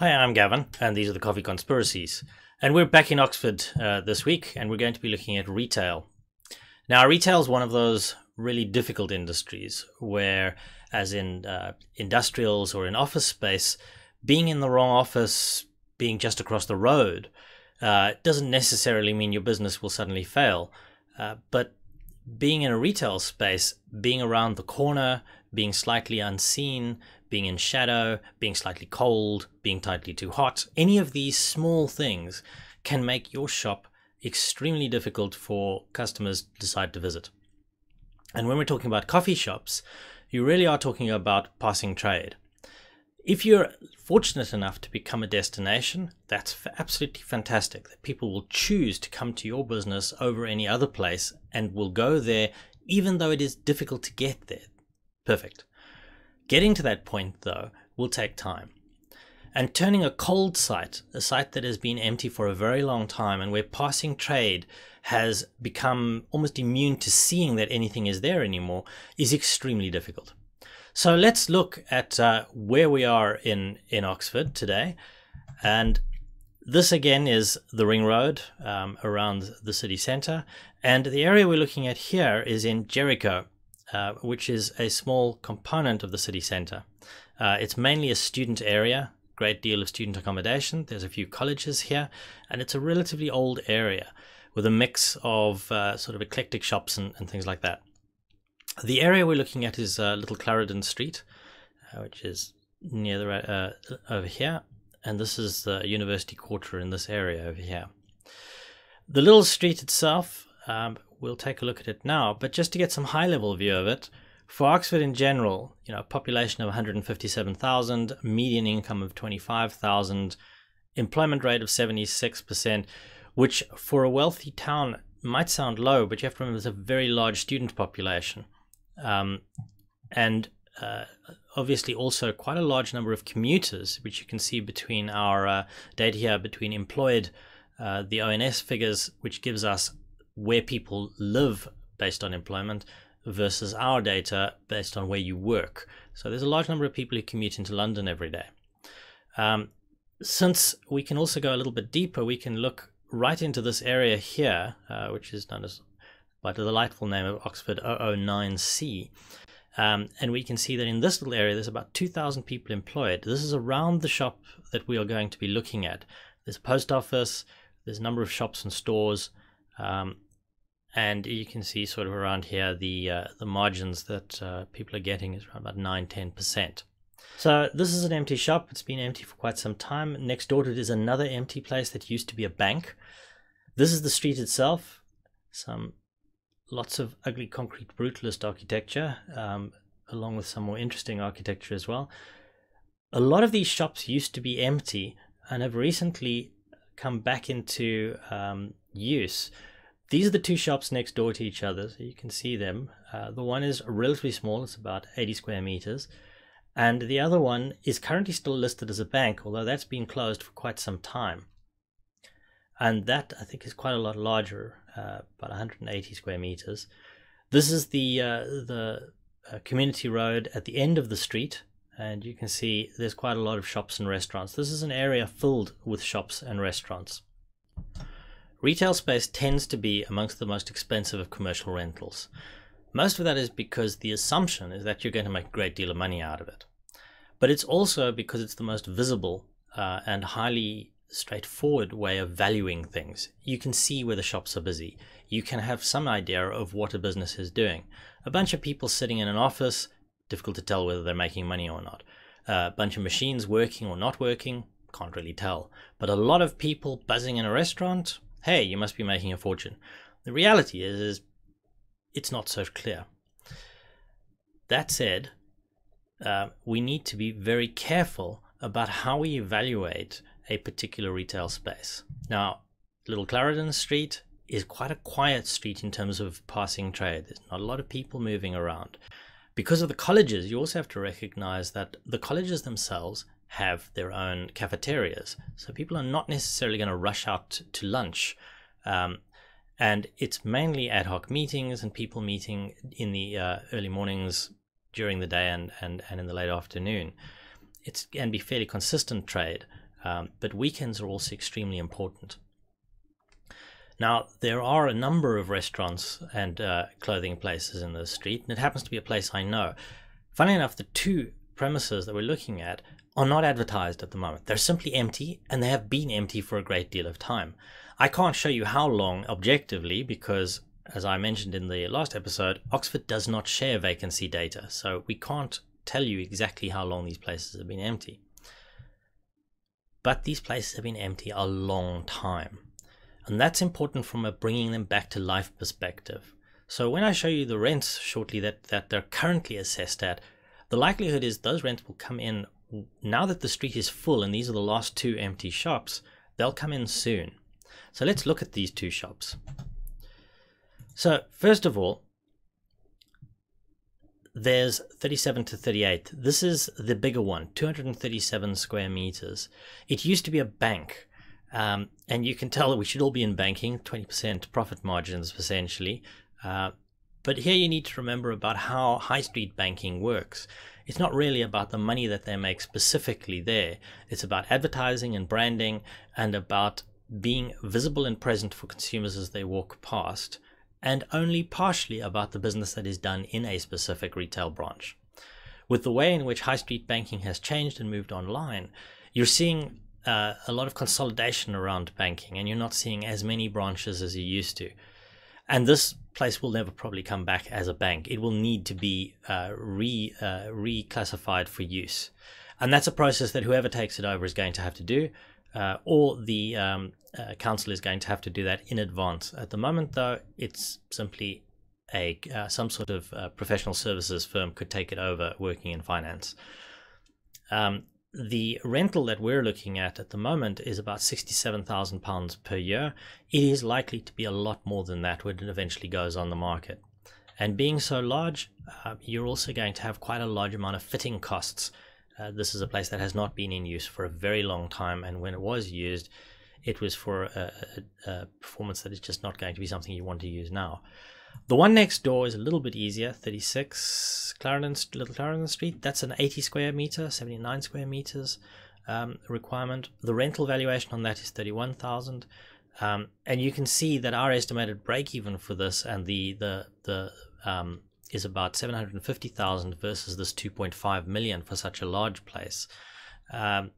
Hi, I'm Gavin, and these are the Coffee Conspiracies. And we're back in Oxford uh, this week, and we're going to be looking at retail. Now, retail is one of those really difficult industries where, as in uh, industrials or in office space, being in the wrong office, being just across the road, uh, doesn't necessarily mean your business will suddenly fail. Uh, but being in a retail space, being around the corner, being slightly unseen, being in shadow, being slightly cold, being tightly too hot, any of these small things can make your shop extremely difficult for customers to decide to visit. And when we're talking about coffee shops, you really are talking about passing trade. If you're fortunate enough to become a destination, that's absolutely fantastic. That people will choose to come to your business over any other place and will go there even though it is difficult to get there. Perfect. Getting to that point, though, will take time. And turning a cold site, a site that has been empty for a very long time and where passing trade has become almost immune to seeing that anything is there anymore, is extremely difficult. So let's look at uh, where we are in, in Oxford today. And this again is the Ring Road um, around the city centre. And the area we're looking at here is in Jericho, uh, which is a small component of the city centre. Uh, it's mainly a student area, great deal of student accommodation. There's a few colleges here, and it's a relatively old area with a mix of uh, sort of eclectic shops and, and, things like that. The area we're looking at is uh, Little Clarendon Street, uh, which is near the over here, and this is the University Quarter in this area over here. The little street itself um, we'll take a look at it now. But just to get some high level view of it, for Oxford in general, you know, population of 157,000, median income of 25,000, employment rate of 76%, which for a wealthy town might sound low, but you have to remember there's a very large student population. Um, and uh, obviously also quite a large number of commuters, which you can see between our uh, data here between employed, uh, the ONS figures, which gives us where people live based on employment versus our data based on where you work. So there's a large number of people who commute into London every day. Um, since we can also go a little bit deeper, we can look right into this area here, uh, which is known as by the delightful name of Oxford 009C. Um, and we can see that in this little area, there's about 2,000 people employed. This is around the shop that we are going to be looking at. There's a post office, there's a number of shops and stores, um, and you can see sort of around here the uh, the margins that uh, people are getting is around about 9 10%. So this is an empty shop. It's been empty for quite some time. Next door to it is another empty place that used to be a bank. This is the street itself. Some lots of ugly concrete brutalist architecture, um, along with some more interesting architecture as well. A lot of these shops used to be empty and have recently come back into um, use these are the two shops next door to each other, so you can see them. Uh, the one is relatively small, it's about 80 square meters, and the other one is currently still listed as a bank, although that's been closed for quite some time. And that, I think, is quite a lot larger, uh, about 180 square meters. This is the, uh, the uh, community road at the end of the street, and you can see there's quite a lot of shops and restaurants. This is an area filled with shops and restaurants. Retail space tends to be amongst the most expensive of commercial rentals. Most of that is because the assumption is that you're going to make a great deal of money out of it. But it's also because it's the most visible uh, and highly straightforward way of valuing things. You can see where the shops are busy. You can have some idea of what a business is doing. A bunch of people sitting in an office, difficult to tell whether they're making money or not. A bunch of machines working or not working, can't really tell. But a lot of people buzzing in a restaurant, hey, you must be making a fortune. The reality is, is it's not so clear. That said, uh, we need to be very careful about how we evaluate a particular retail space. Now, Little Clarendon Street is quite a quiet street in terms of passing trade. There's not a lot of people moving around. Because of the colleges, you also have to recognize that the colleges themselves have their own cafeterias. So people are not necessarily going to rush out to lunch. Um, and it's mainly ad hoc meetings and people meeting in the uh, early mornings during the day and, and, and in the late afternoon. It can be fairly consistent trade. um, but weekends are also extremely important. Now, there are a number of restaurants and uh, clothing places in the street, and it happens to be a place I know. Funny enough, the two premises that we're looking at are not advertised at the moment. They're simply empty, and they have been empty for a great deal of time. I can't show you how long objectively because, as I mentioned in the last episode, Oxford does not share vacancy data, so we can't tell you exactly how long these places have been empty. But these places have been empty a long time. And that's important from a bringing them back to life perspective. So when I show you the rents shortly that, that they're currently assessed at, the likelihood is those rents will come in now that the street is full and these are the last two empty shops, they'll come in soon. So let's look at these two shops. So first of all, there's 37 to 38. This is the bigger one, 237 square meters. It used to be a bank. Um, and you can tell that we should all be in banking, 20% profit margins essentially. Uh, but here you need to remember about how high street banking works. It's not really about the money that they make specifically there. It's about advertising and branding and about being visible and present for consumers as they walk past, and only partially about the business that is done in a specific retail branch. With the way in which high street banking has changed and moved online, you're seeing uh, a lot of consolidation around banking, and you're not seeing as many branches as you used to. And this place will never probably come back as a bank. It will need to be uh, re uh, reclassified for use, and that's a process that whoever takes it over is going to have to do, uh, or the um, uh, council is going to have to do that in advance. At the moment, though, it's simply a uh, some sort of uh, professional services firm could take it over, working in finance. Um, the rental that we're looking at at the moment is about £67,000 per year. It is likely to be a lot more than that when it eventually goes on the market. And being so large, uh, you're also going to have quite a large amount of fitting costs. Uh, this is a place that has not been in use for a very long time, and when it was used, it was for a, a, a performance that is just not going to be something you want to use now. The one next door is a little bit easier, 36 Clarendon, Little Clarendon Street. That's an 80 square meter, 79 square meters um, requirement. The rental valuation on that is 31,000. Um, and you can see that our estimated break even for this and the the the um, is about 750,000 versus this 2.5 million for such a large place. Um,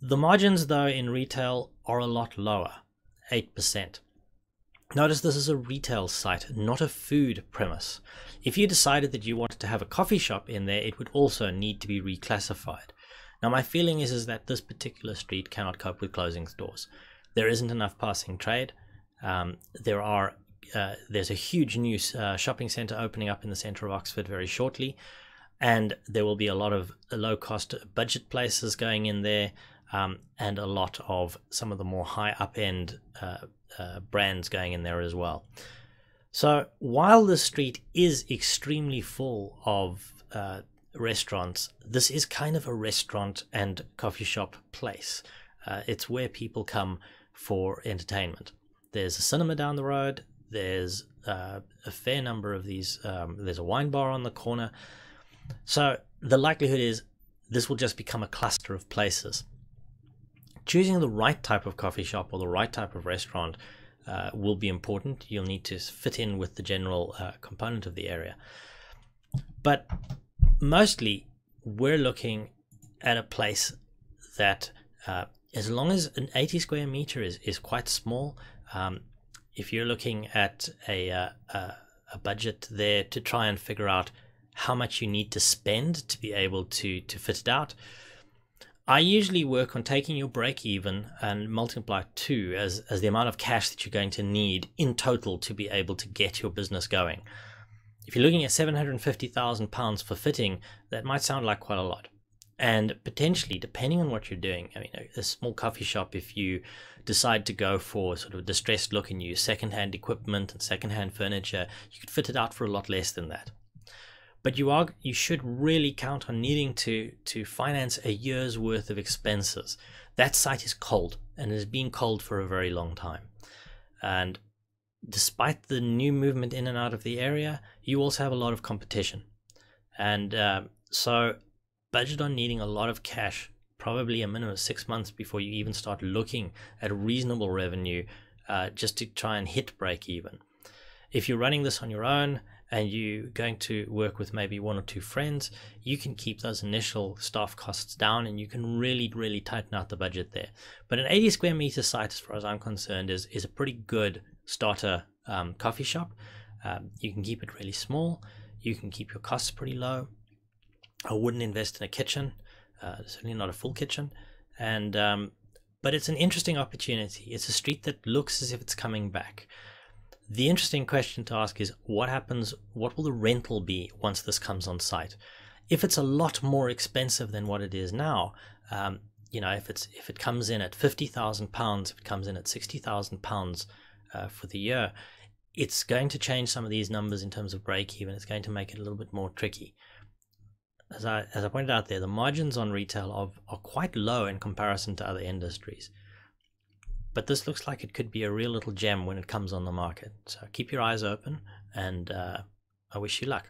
the margins though in retail are a lot lower, 8%. Notice this is a retail site, not a food premise. If you decided that you wanted to have a coffee shop in there, it would also need to be reclassified. Now, my feeling is, is that this particular street cannot cope with closing stores. There isn't enough passing trade. Um, there are uh, there's a huge new uh, shopping center opening up in the center of Oxford very shortly, and there will be a lot of low cost budget places going in there, um, and a lot of some of the more high up end uh, uh, brands going in there as well. So while the street is extremely full of uh, restaurants, this is kind of a restaurant and coffee shop place. Uh, it's where people come for entertainment. There's a cinema down the road. There's uh, a fair number of these. Um, there's a wine bar on the corner. So the likelihood is this will just become a cluster of places choosing the right type of coffee shop or the right type of restaurant uh, will be important. You'll need to fit in with the general uh, component of the area. But mostly, we're looking at a place that, uh, as long as an 80 square meter is, is quite small, um, if you're looking at a, uh, a, a budget there to try and figure out how much you need to spend to be able to, to fit it out, I usually work on taking your break even and multiply two as, as the amount of cash that you're going to need in total to be able to get your business going. If you're looking at £750,000 for fitting, that might sound like quite a lot. And potentially, depending on what you're doing, I mean, a small coffee shop, if you decide to go for sort of a distressed look and use secondhand equipment and secondhand furniture, you could fit it out for a lot less than that but you are you should really count on needing to to finance a year's worth of expenses. That site is cold and has been cold for a very long time. And despite the new movement in and out of the area, you also have a lot of competition. And uh, so budget on needing a lot of cash probably a minimum of six months before you even start looking at reasonable revenue uh, just to try and hit break even. If you're running this on your own and you're going to work with maybe one or two friends, you can keep those initial staff costs down and you can really, really tighten out the budget there. But an 80 square meter site, as far as I'm concerned, is, is a pretty good starter um, coffee shop. Um, you can keep it really small. You can keep your costs pretty low. I wouldn't invest in a kitchen, uh, certainly not a full kitchen. And um, but it's an interesting opportunity. It's a street that looks as if it's coming back. The interesting question to ask is what happens? What will the rental be once this comes on site? If it's a lot more expensive than what it is now, um, you know, if it's if it comes in at fifty thousand pounds, if it comes in at sixty thousand pounds uh, for the year, it's going to change some of these numbers in terms of break even. It's going to make it a little bit more tricky. As I, as I pointed out there, the margins on retail are quite low in comparison to other industries. But this looks like it could be a real little gem when it comes on the market. So keep your eyes open, and uh, I wish you luck.